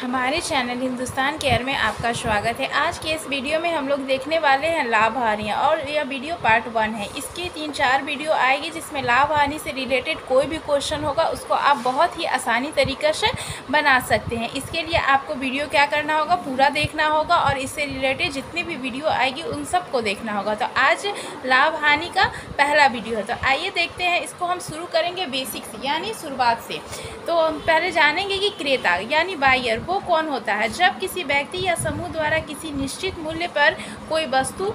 हमारे channel Hindustan care में आपका स्वागत है। आज के इस वीडियो में हम लोग देखने वाले हैं लाभ हानियाँ और यह वीडियो पार्ट वन है। इसके तीन चार वीडियो आएगी जिसमें लाभ हानि से रिलेटेड कोई भी क्वेश्चन होगा, उसको आप बहुत ही आसानी तरीके से बना सकते हैं। इसके लिए आपको वीडियो क्या करना होगा, पूरा देखना होगा और इससे रिलेटेड जितनी भी वीडियो आएगी, उन सबको देखना होगा। तो आज लाभ हानि का पहला वीडियो है। तो आइए देखते हैं, इसको हम शुरू करेंगे बेसिक से यानी शुरुआत से। तो पहले जानेंगे कि क्रेता, यानी बायर वो कौन होता है? जब किसी व्यक्ति या समूह द्वारा किसी निश्चित मूल्य पर कोई वस्तु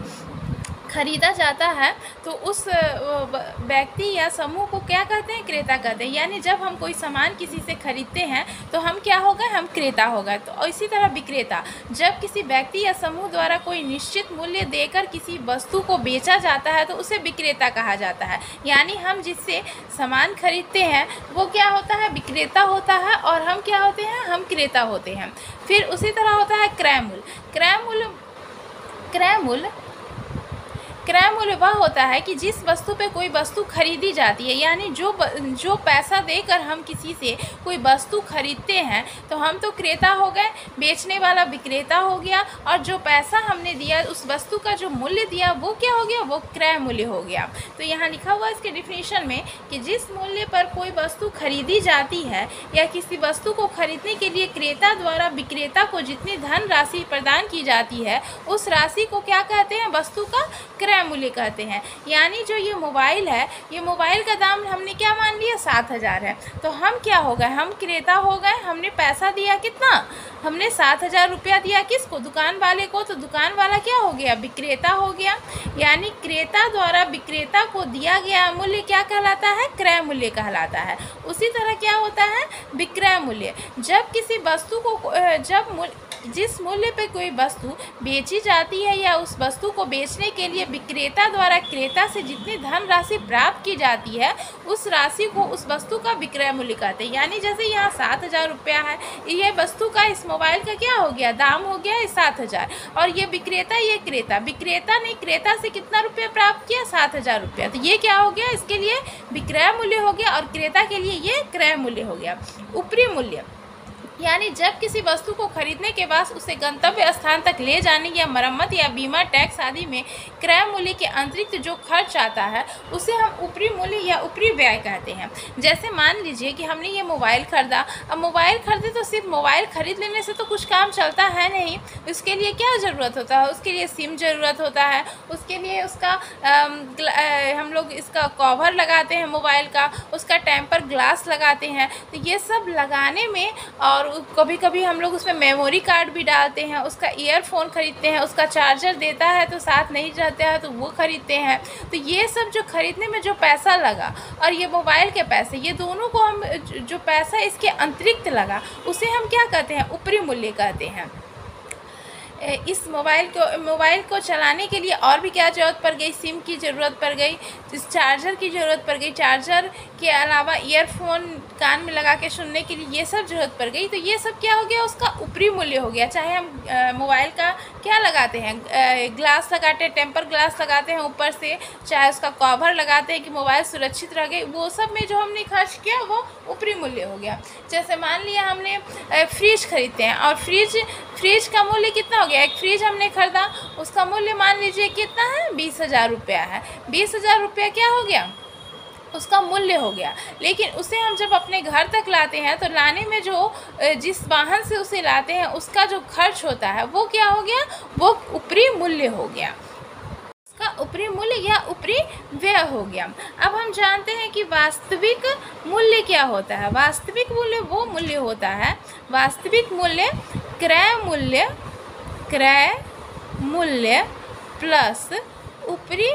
खरीदा जाता है तो उस व्यक्ति या समूह को क्या कहते हैं? क्रेता कहते हैं। यानी जब हम कोई सामान किसी से खरीदते हैं तो हम क्या हो गए हम क्रेता हो गए तो इसी तरह विक्रेता। जब किसी व्यक्ति या समूह द्वारा कोई निश्चित मूल्य देकर किसी वस्तु को बेचा जाता है तो उसे विक्रेता कहा जाता है। यानी हम जिससे सामान खरीदते हैं, वो क्या होता है? विक्रेता होता है और हम क्या होते हैं? हम क्रेता होते हैं। फिर उसी तरह होता है मूल्य, क्रय मूल्य क्रय मूल्य वह होता है कि जिस वस्तु पे कोई वस्तु खरीदी जाती है, यानी जो जो पैसा देकर हम किसी से कोई वस्तु खरीदते हैं तो हम तो क्रेता हो गए, बेचने वाला विक्रेता हो गया, और जो पैसा हमने दिया, उस वस्तु का जो मूल्य दिया, वो क्या हो गया? वो क्रय मूल्य हो गया। तो यहाँ लिखा हुआ इसके डिफिनेशन में कि जिस मूल्य पर कोई वस्तु खरीदी जाती है, या किसी वस्तु को खरीदने के लिए क्रेता द्वारा विक्रेता को जितनी धन राशि प्रदान की जाती है, उस राशि को क्या कहते हैं? वस्तु का क्रय मूल्य कहते हैं। यानी जो ये मोबाइल है, ये मोबाइल का दाम हमने क्या मान लिया? सात हज़ार है। तो हम क्या हो गए? हम क्रेता हो गए। हमने पैसा दिया कितना? हमने सात हज़ार रुपया दिया किसको? दुकान वाले को। तो दुकान वाला क्या हो गया? विक्रेता हो गया। यानी क्रेता द्वारा विक्रेता को दिया गया मूल्य क्या कहलाता है? क्रय मूल्य कहलाता है। उसी तरह क्या होता है? विक्रय मूल्य। जब किसी वस्तु को जब जिस मूल्य पर कोई वस्तु बेची जाती है या उस वस्तु को बेचने के लिए विक्रेता द्वारा क्रेता से जितनी धन राशि प्राप्त की जाती है, उस राशि को उस वस्तु का विक्रय मूल्य कहते हैं। यानी जैसे यहाँ सात हज़ार रुपया है, ये वस्तु का इस मोबाइल का क्या हो गया? दाम हो गया है सात हज़ार। और ये विक्रेता, ये क्रेता। विक्रेता ने क्रेता से कितना रुपया प्राप्त किया? सात हज़ार रुपया। तो ये क्या हो गया? इसके लिए विक्रय मूल्य हो गया और क्रेता के लिए ये क्रय मूल्य हो गया। ऊपरी मूल्य। यानी जब किसी वस्तु को खरीदने के बाद उसे गंतव्य स्थान तक ले जाने या मरम्मत या बीमा टैक्स आदि में क्रय मूल्य के अतिरिक्त जो खर्च आता है उसे हम ऊपरी मूल्य या ऊपरी व्यय कहते हैं। जैसे मान लीजिए कि हमने ये मोबाइल खरीदा। अब मोबाइल खरीदे तो सिर्फ़ मोबाइल खरीद लेने से तो कुछ काम चलता है नहीं। उसके लिए क्या ज़रूरत होता है? उसके लिए सिम ज़रूरत होता है। उसके लिए उसका आ, हम लोग इसका कवर लगाते हैं मोबाइल का। उसका टेम्पर ग्लास लगाते हैं। तो ये सब लगाने में और और कभी कभी हम लोग उसमें मेमोरी कार्ड भी डालते हैं, उसका ईयरफोन ख़रीदते हैं, उसका चार्जर देता है तो साथ नहीं रहता है तो वो ख़रीदते हैं। तो ये सब जो ख़रीदने में जो पैसा लगा और ये मोबाइल के पैसे, ये दोनों को हम जो पैसा इसके अतिरिक्त लगा, उसे हम क्या कहते हैं? ऊपरी मूल्य कहते हैं। इस मोबाइल को मोबाइल को चलाने के लिए और भी क्या ज़रूरत पड़ गई? सिम की ज़रूरत पड़ गई, इस चार्जर की ज़रूरत पड़ गई। चार्जर के अलावा ईयरफोन कान में लगा के सुनने के लिए ये सब ज़रूरत पड़ गई। तो ये सब क्या हो गया? उसका ऊपरी मूल्य हो गया। चाहे हम मोबाइल का क्या लगाते हैं? ग्लास लगाते हैं टेम्पर ग्लास लगाते हैं ऊपर से, चाहे उसका कवर लगाते हैं कि मोबाइल सुरक्षित रह गई वो सब में जो हमने खर्च किया, वो ऊपरी मूल्य हो गया। जैसे मान लिया हमने फ्रिज खरीदते हैं और फ्रिज फ्रिज का मूल्य कितना हो गया? एक फ्रिज हमने खरीदा, उसका मूल्य मान लीजिए कितना है? बीस हज़ार रुपया है। बीस हज़ार रुपया क्या हो गया? उसका मूल्य हो गया। लेकिन उसे हम जब अपने घर तक लाते हैं तो लाने में जो जिस वाहन से उसे लाते हैं, उसका जो खर्च होता है, वो क्या हो गया? वो ऊपरी मूल्य हो गया। उसका ऊपरी मूल्य या ऊपरी व्यय हो गया। अब हम जानते हैं कि वास्तविक मूल्य क्या होता है। वास्तविक मूल्य वो मूल्य होता है। वास्तविक मूल्य क्रय मूल्य क्रय मूल्य प्लस ऊपरी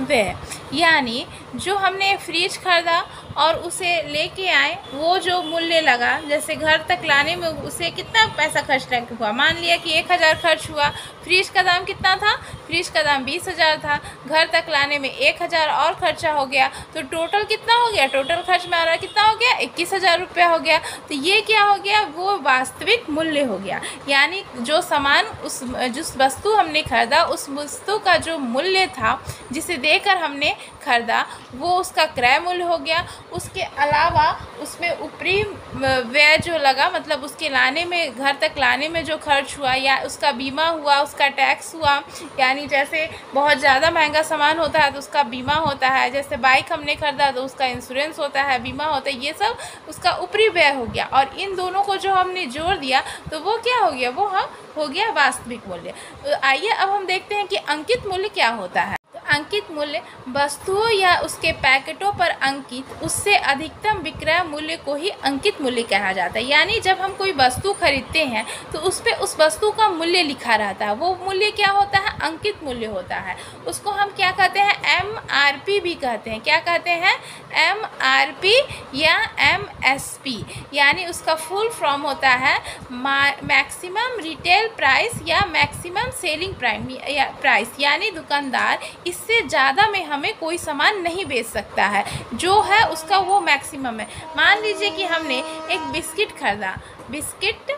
व्यय यानी जो हमने फ्रिज खरीदा और उसे लेके आए। वो जो मूल्य लगा, जैसे घर तक लाने में उसे कितना पैसा खर्च हुआ। मान लिया कि एक हज़ार खर्च हुआ। फ्रिज का दाम कितना था? फ्रिज का दाम बीस हज़ार था। घर तक लाने में एक हज़ार और खर्चा हो गया। तो टोटल कितना हो गया? टोटल खर्च में आ रहा कितना हो गया? इक्कीस हज़ार रुपया हो गया। तो ये क्या हो गया? वो वास्तविक मूल्य हो गया। यानी जो सामान, उस, जिस वस्तु हमने खरीदा, उस वस्तु का जो मूल्य था, जिसे देकर हमने खरीदा, वो उसका क्रय मूल्य हो गया। उसके अलावा उसमें ऊपरी व्यय जो लगा मतलब उसके लाने में, घर तक लाने में जो खर्च हुआ या उसका बीमा हुआ, उसका टैक्स हुआ, यानी जैसे बहुत ज़्यादा महँगा सामान होता है तो उसका बीमा होता है, जैसे बाइक हमने खरीदा तो उसका इंश्योरेंस होता है, बीमा होता है, ये सब उसका ऊपरी व्यय हो गया। और इन दोनों को जो हमने जोड़ दिया तो वो क्या हो गया? वो हम हो गया वास्तविक मूल्य। तो आइए अब हम देखते हैं कि अंकित मूल्य क्या होता है। अंकित मूल्य वस्तुओं या उसके पैकेटों पर अंकित, उससे अधिकतम विक्रय मूल्य को ही अंकित मूल्य कहा जाता है। यानी जब हम कोई वस्तु खरीदते हैं तो उस पर उस वस्तु का मूल्य लिखा रहता है। वो मूल्य क्या होता है? अंकित मूल्य होता है। उसको हम क्या कहते हैं? एम आर पी भी कहते हैं। क्या कहते हैं? एम आर पी या एम एस पी। यानी उसका फुल फॉर्म होता है मैक्सिमम रिटेल प्राइस या मैक्सिमम सेलिंग प्राइस। यानी दुकानदार इस इससे ज़्यादा में हमें कोई सामान नहीं बेच सकता है। जो है, उसका वो मैक्सिमम है। मान लीजिए कि हमने एक बिस्किट खरीदा। बिस्किट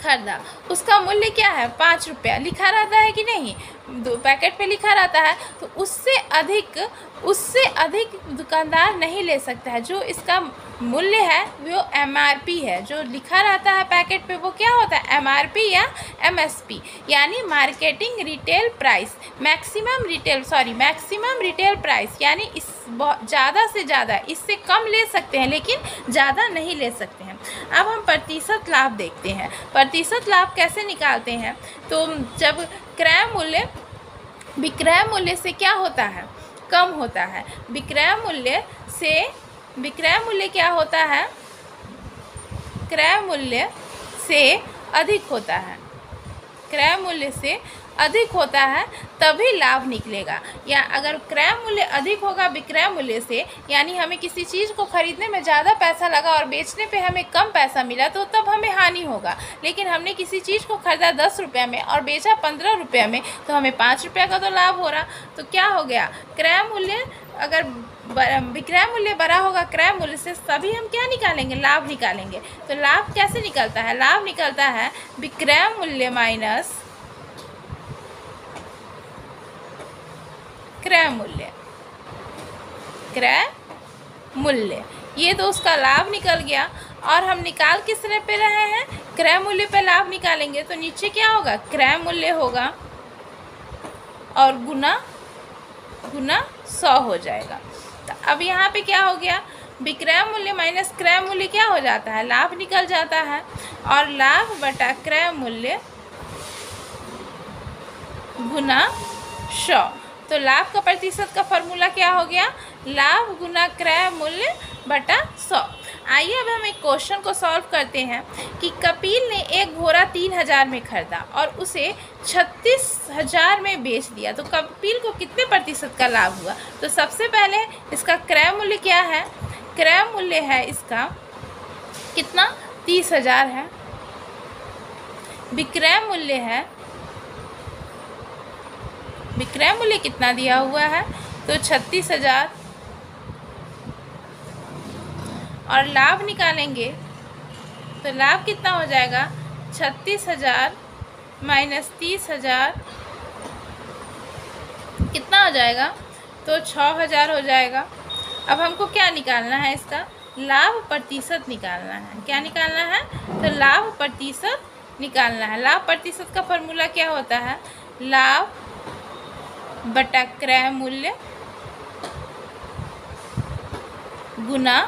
खरीदा। उसका मूल्य क्या है? पाँच रुपया। लिखा रहता है कि नहीं? दो पैकेट पे लिखा रहता है। तो उससे अधिक उससे अधिक दुकानदार नहीं ले सकता है। जो इसका मूल्य है, वो एमआरपी है। जो लिखा रहता है पैकेट पे, वो क्या होता है? एमआरपी या एमएसपी यानी marketing retail price. Maximum retail, sorry, maximum retail price. यानी इस ज़्यादा से ज़्यादा। इससे कम ले सकते हैं, लेकिन ज़्यादा नहीं ले सकते हैं। अब हम प्रतिशत लाभ देखते हैं। प्रतिशत लाभ कैसे निकालते हैं? तो जब क्रय मूल्य, विक्रय मूल्य से क्या होता है? कम होता है। विक्रय मूल्य से, विक्रय मूल्य क्या होता है? क्रय मूल्य से अधिक होता है। क्रय मूल्य से अधिक होता है, तभी लाभ निकलेगा। या अगर क्रय मूल्य अधिक होगा विक्रय मूल्य से, यानी हमें किसी चीज़ को खरीदने में ज़्यादा पैसा लगा और बेचने पे हमें कम पैसा मिला तो तब हमें हानि होगा। लेकिन हमने किसी चीज़ को खरीदा दस रुपये में और बेचा पंद्रह रुपये में तो हमें पाँच रुपये का तो लाभ हो रहा। तो क्या हो गया? क्रय मूल्य अगर विक्रय मूल्य बड़ा होगा, क्रय मूल्य से सभी हम क्या निकालेंगे? लाभ निकालेंगे। तो लाभ कैसे निकलता है? लाभ निकलता है विक्रय मूल्य माइनस क्रय मूल्य। क्रय मूल्य। ये तो उसका लाभ निकल गया। और हम निकाल किस पे रहे हैं? क्रय मूल्य पे लाभ निकालेंगे। तो नीचे क्या होगा? क्रय मूल्य होगा। और गुना गुना सौ हो जाएगा। तो अब यहाँ पे क्या हो गया? विक्रय मूल्य माइनस क्रय मूल्य क्या हो जाता है? लाभ निकल जाता है। और लाभ बटा क्रय मूल्य गुना सौ। तो लाभ का प्रतिशत का फॉर्मूला क्या हो गया? लाभ गुना क्रय मूल्य बटा सौ। आइए अब हम एक क्वेश्चन को सॉल्व करते हैं कि कपिल ने एक घोड़ा तीन हज़ार में खरीदा और उसे छत्तीस हज़ार में बेच दिया। तो कपिल को कितने प्रतिशत का लाभ हुआ? तो सबसे पहले इसका क्रय मूल्य क्या है? क्रय मूल्य है इसका कितना? तीस हज़ार है। विक्रय मूल्य है विक्रय मूल्य कितना दिया हुआ है? तो छत्तीस हज़ार। और लाभ निकालेंगे तो लाभ कितना हो जाएगा? छत्तीस हज़ार माइनस तीस हज़ार। कितना हो जाएगा? तो छः हज़ार हो जाएगा। अब हमको क्या निकालना है इसका? लाभ प्रतिशत निकालना है। क्या निकालना है? तो लाभ प्रतिशत निकालना है। लाभ प्रतिशत का फॉर्मूला क्या होता है? लाभ बटा क्रय मूल्य, गुना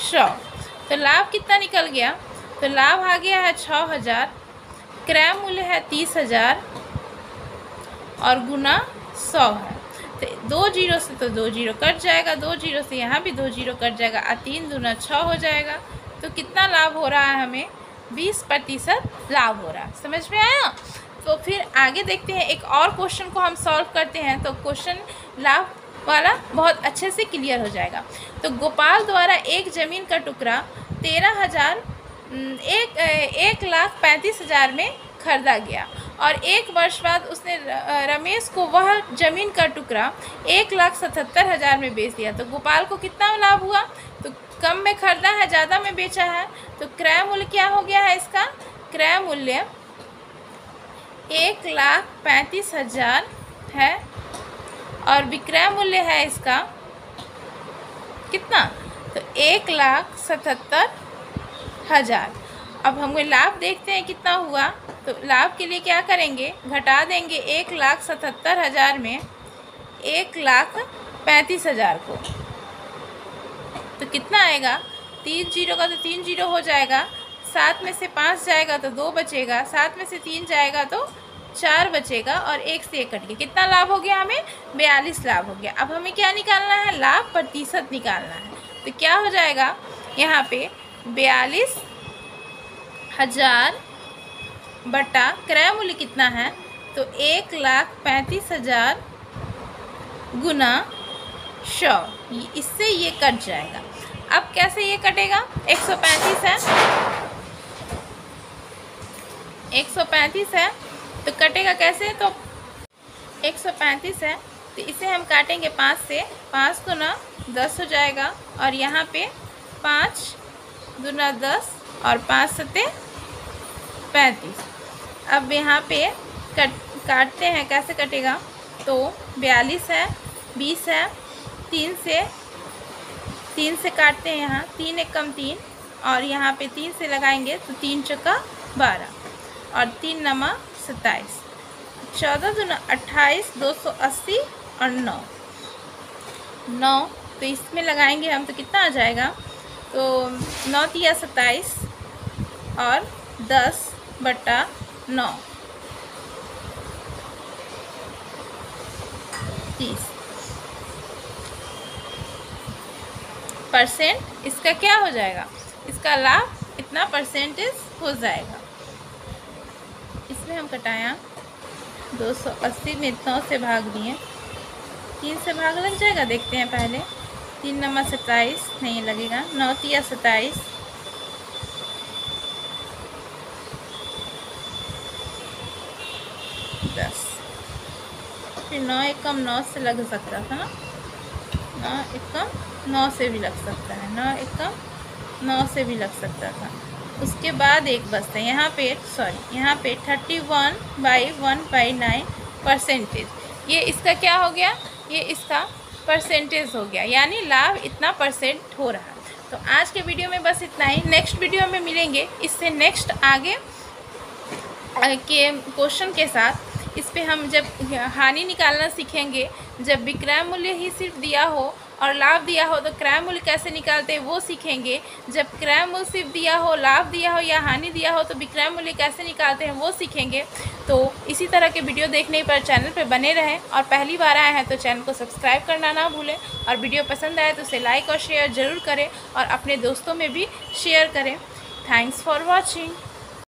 सौ तो लाभ कितना निकल गया? तो लाभ आ गया है छः हज़ार, क्रय मूल्य है तीस हज़ार, और गुना सौ है। तो दो ज़ीरो से तो दो ज़ीरो कट जाएगा, दो ज़ीरो से यहाँ भी दो ज़ीरो कट जाएगा और तीन दूना छः हो जाएगा। तो कितना लाभ हो रहा है हमें? बीस प्रतिशत लाभ हो रहा है। समझ में आया? तो फिर आगे देखते हैं, एक और क्वेश्चन को हम सॉल्व करते हैं तो क्वेश्चन लाभ वाला बहुत अच्छे से क्लियर हो जाएगा। तो गोपाल द्वारा एक ज़मीन का टुकड़ा तेरह हज़ार एक एक लाख पैंतीस हज़ार में खरीदा गया और एक वर्ष बाद उसने रमेश को वह ज़मीन का टुकड़ा एक लाख सतहत्तर हज़ार में बेच दिया। तो गोपाल को कितना लाभ हुआ? तो कम में खरीदा है, ज़्यादा में बेचा है। तो क्रय मूल्य क्या हो गया है इसका? क्रय मूल्य एक लाख पैंतीस हज़ार है और विक्रय मूल्य है इसका कितना? तो एक लाख सतहत्तर हज़ार। अब हमें लाभ देखते हैं कितना हुआ। तो लाभ के लिए क्या करेंगे? घटा देंगे एक लाख सतहत्तर हज़ार में एक लाख पैंतीस हज़ार को। तो कितना आएगा? तीन ज़ीरो का तो तीन ज़ीरो हो जाएगा। सात में से पाँच जाएगा तो दो बचेगा, सात में से तीन जाएगा तो चार बचेगा और एक से एक कट गया कितना लाभ हो गया हमें? बयालीस लाभ हो गया। अब हमें क्या निकालना है? लाभ प्रतिशत निकालना है। तो क्या हो जाएगा? यहाँ पे बयालीस हज़ार बटा क्रय मूल्य कितना है? तो एक लाख पैंतीस हज़ार गुना सौ इससे ये कट जाएगा। अब कैसे ये कटेगा? एक सौ पैंतीस है। एक सौ पैंतीस है तो कटेगा कैसे? तो एक सौ पैंतीस है तो इसे हम काटेंगे पाँच से, पाँच तो ना दस हो जाएगा, और यहाँ पे पाँच दुना दस और पाँच सत्ते पैंतीस। अब यहाँ पे कट, काटते हैं, कैसे कटेगा? तो बयालीस है, बीस है, तीन से तीन से काटते हैं यहाँ, तीन एक कम तीन, और यहाँ पे तीन से लगाएँगे तो तीन चौका बारह। और तीन नमा सत्ताईस। चौदह दूना अट्ठाईस, दो सौ अस्सी और नौ। नौ तो इसमें लगाएँगे हम तो कितना आ जाएगा? तो नौ तिया सत्ताईस और दस बटा नौ। तीस। परसेंट इसका क्या हो जाएगा? इसका लाभ इतना परसेंटेज हो जाएगा। इसमें हम कटाया। दो सौ अस्सी में नौ से भाग दिए। तीन से भाग लग जाएगा, देखते हैं पहले। तीन नंबर सत्ताईस, नहीं लगेगा। नौ तिया सत्ताईस। दस। फिर नौ एक कम नौ से लग सकता था। ना नौ एक कम नौ से भी लग सकता है। नौ एक कम नौ से भी लग सकता था। उसके बाद एक बचता है। यहाँ पे सॉरी यहाँ पे thirty one by one by nine percentage ये इसका क्या हो गया? ये इसका परसेंटेज हो गया। यानी लाभ इतना परसेंट हो रहा। तो आज के वीडियो में बस इतना ही। नेक्स्ट वीडियो में मिलेंगे। इससे नेक्स्ट आगे के क्वेश्चन के साथ, इस पर हम जब हानि निकालना सीखेंगे, जब विक्रय मूल्य ही सिर्फ़ दिया हो और लाभ दिया हो तो क्रय मूल्य कैसे निकालते हैं, वो सीखेंगे। जब क्रय मूल्य सिर्फ़ दिया हो, लाभ दिया हो या हानि दिया हो तो विक्रय मूल्य कैसे निकालते हैं, वो सीखेंगे। तो इसी तरह के वीडियो देखने पर चैनल पर बने रहें और पहली बार आए हैं तो चैनल को सब्सक्राइब करना ना भूलें और वीडियो पसंद आए तो उसे लाइक और शेयर ज़रूर करें और अपने दोस्तों में भी शेयर करें। Thanks for watching.